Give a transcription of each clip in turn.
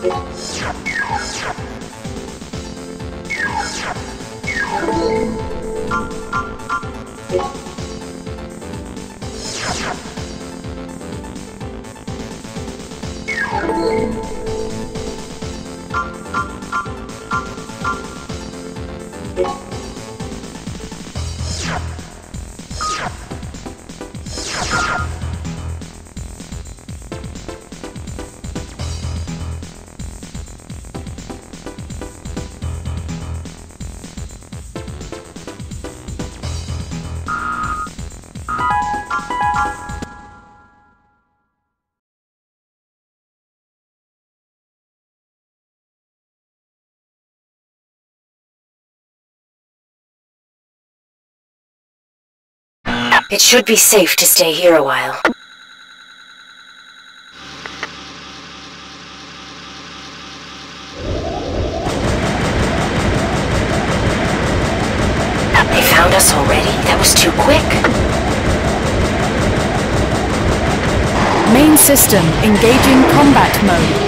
Thank you. It should be safe to stay here a while. They found us already? That was too quick. Main system engaging combat mode.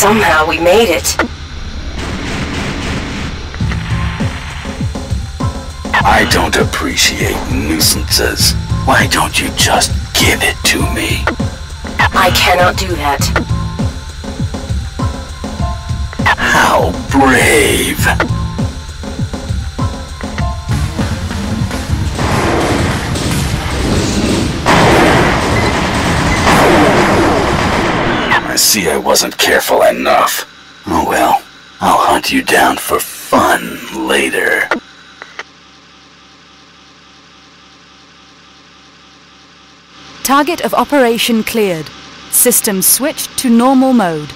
Somehow we made it. I don't appreciate nuisances. Why don't you just give it to me? I cannot do that. How brave! See I wasn't careful enough. Oh well, I'll hunt you down for fun later. Target of operation cleared. System switched to normal mode.